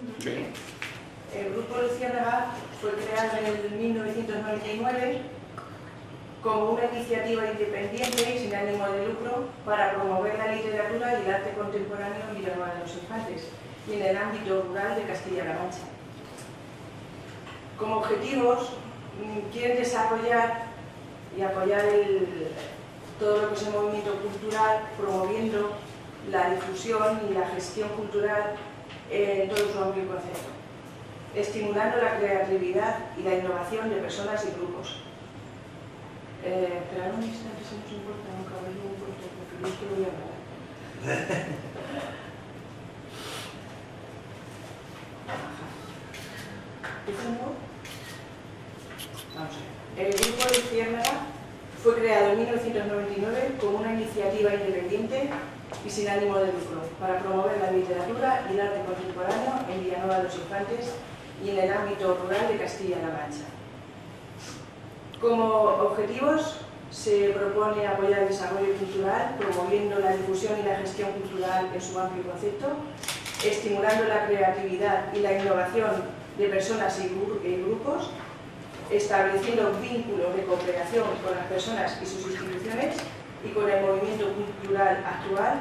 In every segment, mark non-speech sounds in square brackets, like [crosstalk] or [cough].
El Grupo Luciérnaga fue creado en el 1999 como una iniciativa independiente y sin ánimo de lucro para promover la literatura y el arte contemporáneo en Villanueva de los Infantes y en el ámbito rural de Castilla-La Mancha. Como objetivos, mm, quieren desarrollar y apoyar todo lo que es el movimiento cultural, promoviendo la difusión y la gestión cultural en todo su amplio concepto, estimulando la creatividad y la innovación de personas y grupos. Eh, pero un instante, si nos importa, un cabello un porque yo esto lo voy a hablar. [laughs] Vamos a ver. El grupo de Ciérnaga fue creado en 1999 como una iniciativa independiente y sin ánimo de lucro, para promover la literatura y el arte contemporáneo en Villanueva de los Infantes y en el ámbito rural de Castilla-La Mancha. Como objetivos se propone apoyar el desarrollo cultural, promoviendo la difusión y la gestión cultural en su amplio concepto, estimulando la creatividad y la innovación de personas y grupos, estableciendo vínculos de cooperación con las personas y sus instituciones y con el movimiento cultural actual,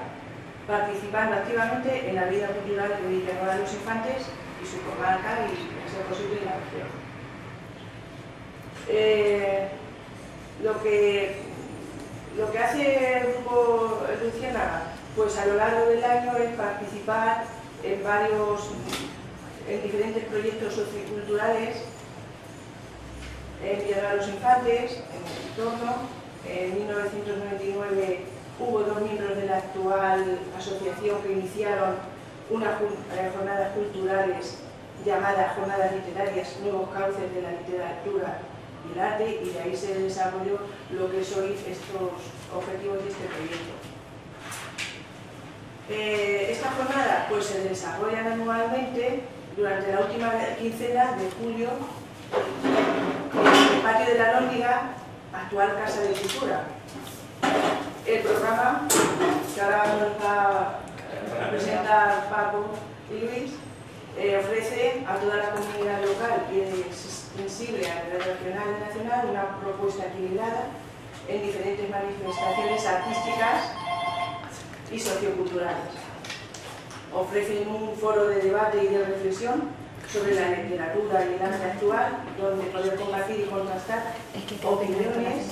participando activamente en la vida cultural de Villanueva de los Infantes y su comarca y, a ser posible, la región. Eh, lo, que, lo que hace el grupo Luciana, pues a lo largo del año es participar en varios, en diferentes proyectos socioculturales en Villanueva de los Infantes, en el entorno, en 1999 hubo dos miembros de la actual asociación que iniciaron unas eh, jornadas culturales llamadas Jornadas Literarias, Nuevos Cauces de la Literatura y el Arte, y de ahí se desarrolló lo que hoy estos objetivos de este proyecto. Eh, esta jornada pues, se desarrolla anualmente durante la última quincena de julio en el patio de la Lóndiga actual Casa de Cultura. El programa, que ahora nos va Paco y Luis, eh, ofrece a toda la comunidad local y es sensible a nivel regional y nacional una propuesta equilibrada en diferentes manifestaciones artísticas y socioculturales. Ofrecen un foro de debate y de reflexión sobre la literatura y el arte actual, donde poder compartir y contrastar opiniones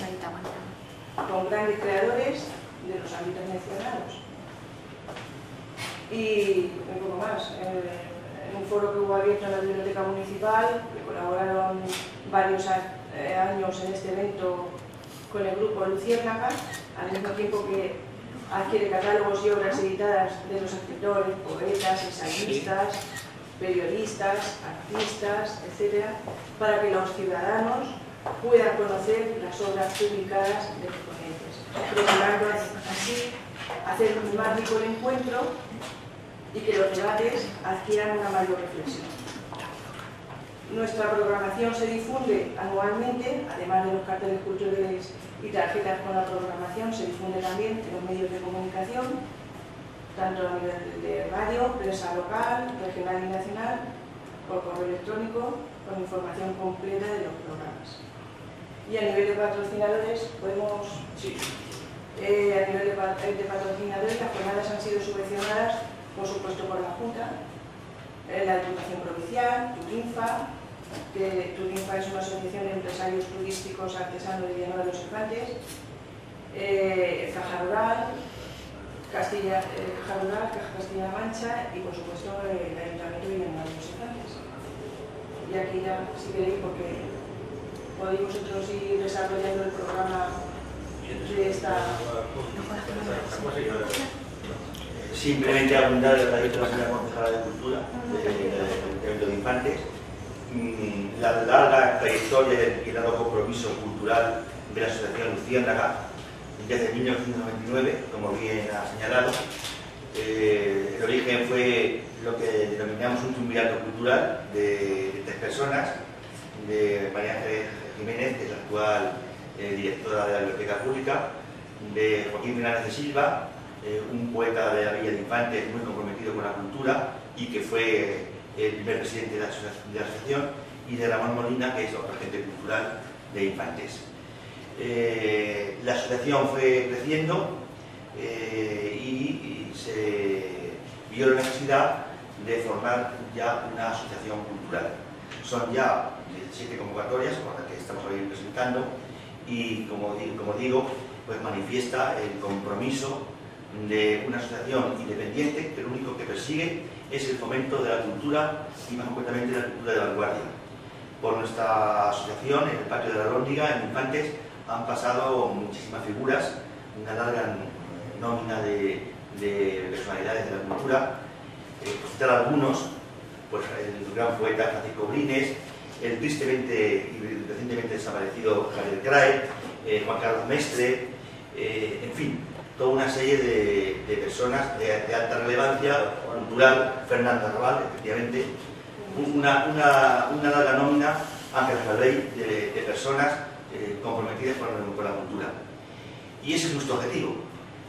con grandes creadores de los ámbitos mencionados. Y un poco más, en un foro que hubo abierto en la Biblioteca Municipal, que colaboraron varios eh, años en este evento con el grupo Luciérnaga, al mismo tiempo que adquiere catálogos y obras editadas de los escritores, poetas, ensayistas, periodistas, artistas, etcétera, para que los ciudadanos puedan conocer las obras publicadas de los ponentes, procurando así hacer más rico el encuentro y que los debates adquieran una mayor reflexión. Nuestra programación se difunde anualmente, además de los carteles culturales y tarjetas con la programación, se difunde también en los medios de comunicación tanto a nivel de radio, prensa local, regional y nacional, por correo electrónico, con información completa de los programas. Y a nivel de patrocinadores, podemos, eh, a nivel de, patrocinadores, las jornadas han sido subvencionadas, por supuesto, por la Junta, eh, la Educación Provincial, Turinfa, que Turinfa es una asociación de empresarios turísticos artesanos de Villanueva de los Infantes, eh, Castilla, eh, Caja Castilla-La Mancha y por supuesto el Ayuntamiento de Villanueva de los Infantes. Y aquí ya, si queréis, porque podéis vosotros ir desarrollando el programa de esta... Simplemente abundar el trayecto de la señora concejala de Cultura, del evento de Infantes, mm, la larga trayectoria y el largo compromiso cultural de la Asociación Luciérnaga desde 1999, como bien ha señalado. Eh, el origen fue lo que denominamos un triunvirato cultural de, tres personas, de María Ángeles Jiménez, que es la actual eh, directora de la Biblioteca Pública, de Joaquín Fernández de Silva, eh, un poeta de la Villa de Infantes muy comprometido con la cultura y que fue el primer presidente de la, asociación, y de Ramón Molina, que es otro agente cultural de Infantes. Eh, la asociación fue creciendo eh, y, se vio la necesidad de formar ya una asociación cultural. Son ya 17 convocatorias con las que estamos hoy presentando y, como, como digo, pues manifiesta el compromiso de una asociación independiente que lo único que persigue es el fomento de la cultura y más concretamente de la cultura de vanguardia. Por nuestra asociación, en el patio de la Lóndiga, en Infantes, han pasado muchísimas figuras, una larga nómina de, personalidades de la cultura. Eh, por citar algunos, pues el gran poeta Francisco Brines, el tristemente y recientemente desaparecido Javier Crae, eh, Juan Carlos Mestre, eh, en fin, toda una serie de, personas de, alta relevancia cultural, Fernando Arrabal, efectivamente, una, una, larga nómina, Ángel Ferrey, de, de personas eh, comprometidas con, la cultura. Y ese es nuestro objetivo.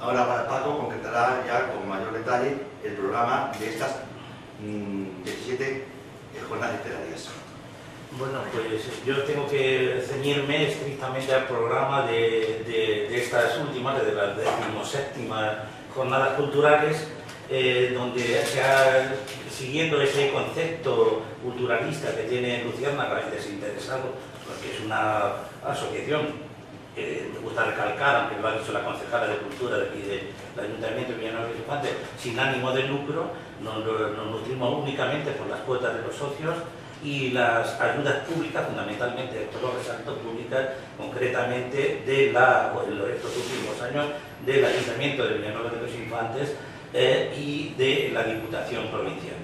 Ahora Paco concretará ya con mayor detalle el programa de estas 17 mm, jornadas literarias. Bueno, pues yo tengo que ceñirme estrictamente al programa de, estas últimas, de las decimoséptimas jornadas culturales, eh, donde ha, siguiendo ese concepto culturalista que tiene Luciana, realmente desinteresado, porque es una asociación que me gusta recalcar, aunque lo ha dicho la concejala de Cultura de aquí del Ayuntamiento de Villanueva de Infante, sin ánimo de lucro, nos, nos nutrimos únicamente por las cuotas de los socios y las ayudas públicas, fundamentalmente, esto lo resalto, públicas, concretamente de la, en estos últimos años, del Ayuntamiento de Villanueva de los Infantes eh, y de la Diputación Provincial.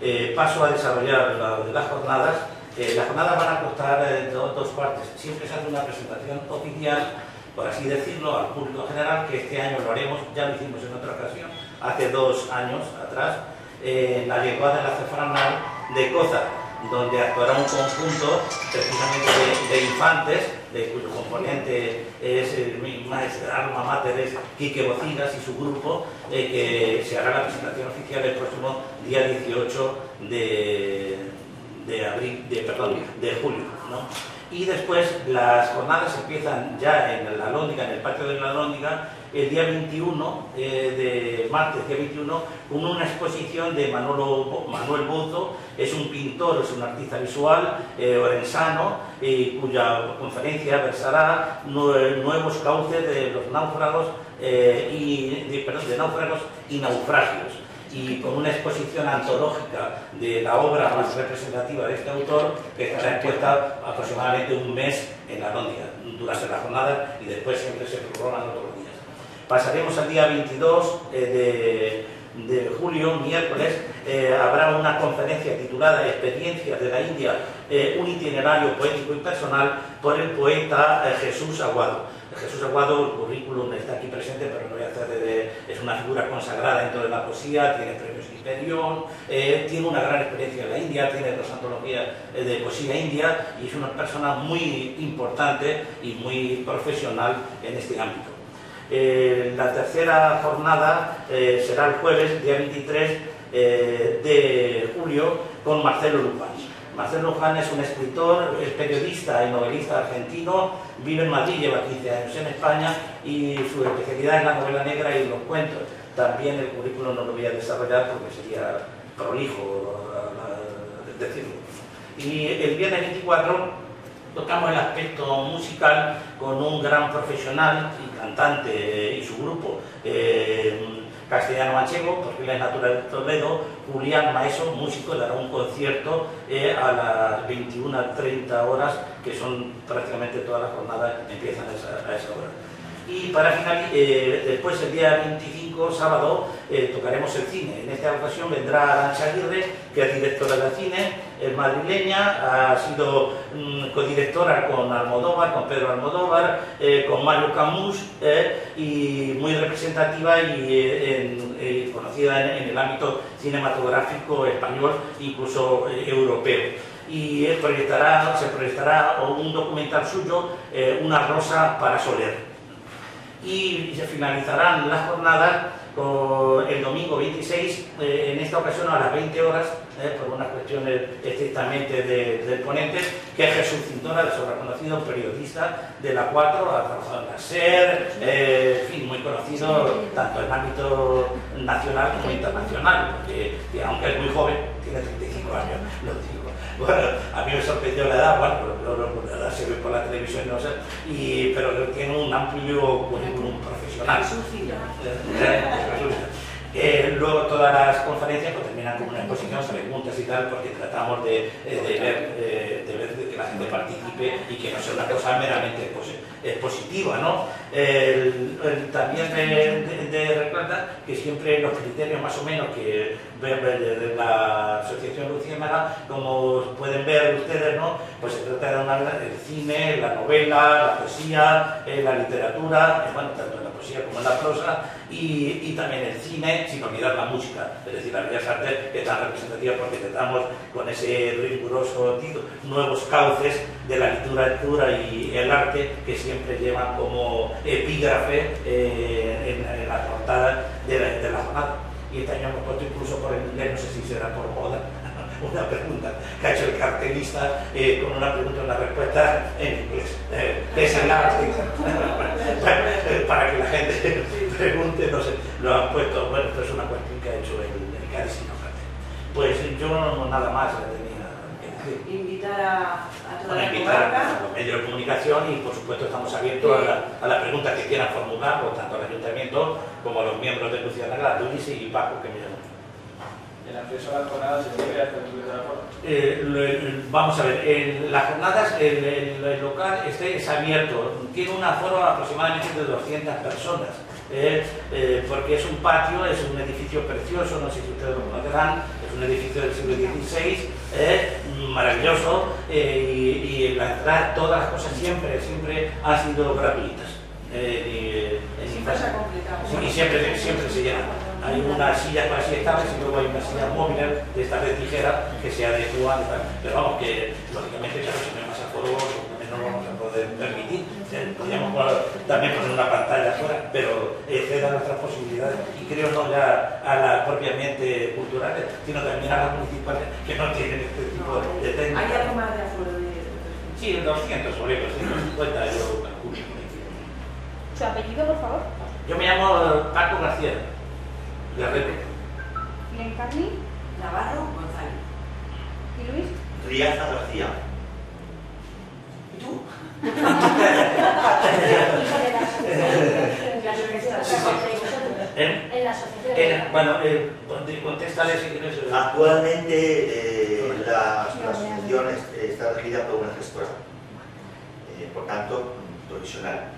Eh, paso a desarrollar la, de las jornadas. Eh, las jornadas van a costar dos, dos partes. Siempre se hace una presentación oficial, por así decirlo, al público general, que este año lo haremos, ya lo hicimos en otra ocasión, hace dos años atrás, en la llegada de la cefranal de Coza donde actuará un conjunto precisamente de, infantes, de cuyo componente es el maestro alma mater es Quique Bocinas y su grupo, eh, que se hará la presentación oficial el próximo día 18 de, de, abril, de, perdón, de julio. Y después las jornadas empiezan ya en la Lóndiga, en el patio de la Lóndiga, el día 21 eh, de martes, día 21, con una exposición de Manuel Bozo, es un pintor, es un artista visual eh, orensano, eh, cuya conferencia versará nuevos cauces de los náufragos y de, perdón, de náufragos y naufragios y con una exposición antológica de la obra más representativa de este autor que estará expuesta aproximadamente un mes en la Lóndiga durante la jornada y después siempre se prorrogan otros. Pasaremos al día 22 eh, de, julio, miércoles, eh, habrá una conferencia titulada Experiencias de la India, eh, un itinerario poético y personal por el poeta Jesús Aguado. Jesús Aguado, el currículum está aquí presente, pero no voy a hacer de, es una figura consagrada dentro de la poesía, tiene premios Hyperion, tiene una gran experiencia en la India, tiene dos antologías de poesía india y es una persona muy importante y muy profesional en este ámbito. Eh, la tercera jornada eh, será el jueves, día 23 eh, de julio, con Marcelo Luján. Marcelo Luján es un escritor, es periodista y novelista argentino, vive en Madrid, lleva 15 años en España y su especialidad es la novela negra y los cuentos. También el currículo no lo voy a desarrollar porque sería prolijo decirlo. Y el viernes 24 tocamos el aspecto musical con un gran profesional y cantante y su grupo eh, castellano manchego, porque él es natural de Toledo, Julián Maeso, músico, dará un concierto eh, a las 21.30 horas, que son prácticamente todas las jornadas, empiezan a esa, a esa hora. Y para finalizar, eh, después el día 25, sábado, eh, tocaremos el cine. En esta ocasión vendrá Arancha Aguirre, que es directora de cine, es madrileña, ha sido mm, codirectora con Almodóvar, con Pedro Almodóvar, eh, con Mario Camus, y muy representativa y conocida en, el ámbito cinematográfico español, incluso europeo y proyectará, se proyectará un documental suyo, Una rosa para Soler. Y se finalizarán las jornadas el domingo 26, eh, en esta ocasión a las 20 horas, eh, por unas cuestiones estrictamente del ponente, que es Jesús Cintora, su reconocido periodista de la 4, ha trabajado en la SER, eh, en fin, muy conocido tanto en el ámbito nacional como internacional, porque aunque es muy joven, tiene 35 años, lo digo. [laughs] Bueno, a mí me sorprendió la edad, bueno, la edad se ve por la televisión, no sé, y, pero tiene un amplio currículum profesional. Eh, luego todas las conferencias pues, terminan con una exposición, preguntas y tal, porque tratamos de, eh, ver, eh, de ver que la gente participe y que no sea una cosa meramente pues, positiva. ¿no? también de, de, que siempre los criterios más o menos que de la Asociación Luciérnaga, como pueden ver ustedes, ¿no? pues se trata de una, el cine, la novela, la poesía, la literatura, tanto en la poesía como en la prosa, y, y, también el cine, sin olvidar la música, es decir, las bellas artes que tan representativas porque tratamos con ese riguroso nuevos cauces de la literatura y el arte que siempre llevan como epígrafe eh, en, la portada de la, de la jornada. Y este año hemos puesto incluso por el inglés, no sé si será por moda, [laughs] una pregunta que ha hecho el cartelista eh, con una pregunta y una respuesta en inglés. Eh, [laughs] para que la gente [laughs] pregunte, no sé, lo han puesto, bueno, esto es una cuestión que ha hecho el, el Pues yo no, nada más tenía que decir. Invitar a, a toda la invitar a los medios de comunicación y por supuesto estamos abiertos a, la, a las preguntas que quieran formular, tanto al ayuntamiento como a los miembros de Luciana, Luis y Paco que me llaman. ¿El acceso a las jornadas se debe el la eh, Vamos a ver, en las jornadas el, el, local este es abierto, tiene un aforo aproximadamente de 200 personas. Eh, eh, porque es un patio, es un edificio precioso, no sé si ustedes lo conocerán, es un edificio del siglo XVI, eh, maravilloso, y, y, la entrada, todas las cosas siempre, siempre han sido gratuitas. siempre se ha complicado. y siempre, siempre se llena. Hay una silla para estables y luego hay una silla móvil de esta de tijera que se adecua, pero vamos, que lógicamente, claro, si no hay más aforo, no lo vamos a poder permitir. Podríamos también poner una pantalla afuera, pero exceda nuestras posibilidades y creo no ya a las propiamente culturales, sino también a las municipales que no tienen este tipo de técnicas. ¿Hay algo más de aforo? Sí, 200 sobre 250 yo calculo. ¿Su apellido, por favor? Yo me llamo Paco García, Garrete. ¿Lencarni? Navarro González. ¿Y Luis? Riaza García. En la asociación. bueno, eh, Actualmente eh, la, asociación está regida por una gestora, eh, por tanto, provisional.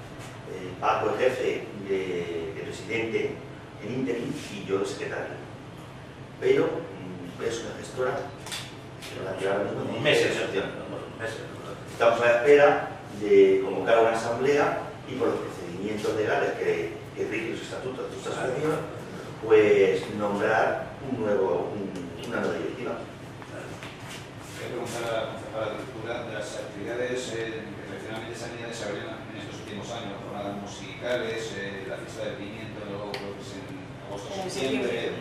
Paco el jefe de, presidente en interim y yo el secretario. Pero mm, es una gestora relativamente meses, meses. Estamos a la espera de convocar una asamblea y por los procedimientos legales que, que rigen los estatutos de esta asociación, pues nombrar un nuevo, una nueva directiva. Quería preguntar a la concejala de Cultura de las actividades eh, que tradicionalmente se han desarrollado en estos últimos años, jornadas musicales, eh, la fiesta del pimiento, luego creo que es en agosto, septiembre,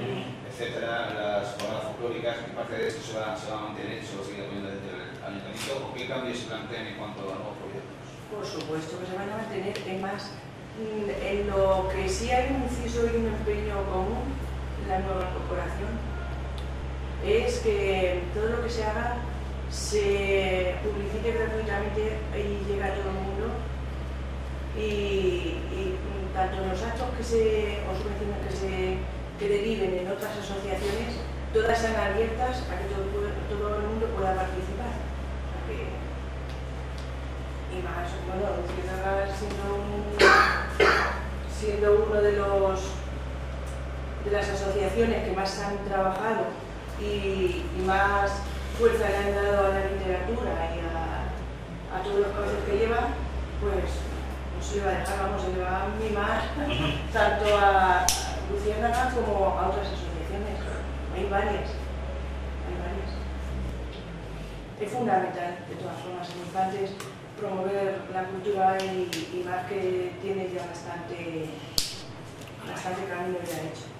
etcétera, las jornadas folclóricas, ¿qué parte de esto se va, se va a mantener y se va a seguir apoyando desde el ayuntamiento? ¿Qué cambios se plantean en cuanto a nuevos proyectos? Por supuesto que se van a mantener, más mm, en lo que sí hay un inciso y un empeño común la nueva corporación es que todo lo que se haga se publicite gratuitamente y llegue a todo el mundo. Y, tanto en los actos que se, o subvenciones que se que deriven en otras asociaciones, todas sean abiertas a que todo, el mundo pueda participar bueno, siendo, siendo uno de los de las asociaciones que más han trabajado y, más fuerza le han dado a la literatura y a, todos los procesos que lleva, pues no se iba a dejar, vamos, se le va a mimar tanto a Luciana como a otras asociaciones. Hay varias, hay varias. Es fundamental, de todas formas, en infantes promover la cultura y, y más que tiene ya bastante, bastante camino ya hecho.